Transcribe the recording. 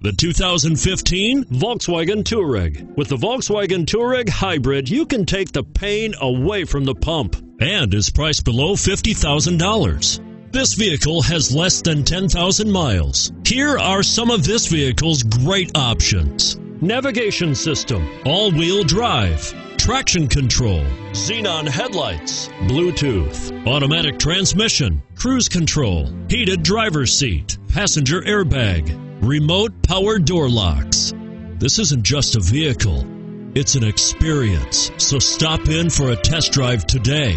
The 2015 Volkswagen Touareg. With the Volkswagen Touareg Hybrid, you can take the pain away from the pump and is priced below $50,000. This vehicle has less than 10,000 miles. Here are some of this vehicle's great options. Navigation system, all-wheel drive, traction control, xenon headlights, Bluetooth, automatic transmission, cruise control, heated driver's seat, passenger airbag, remote power door locks. This isn't just a vehicle, it's an experience. So stop in for a test drive today.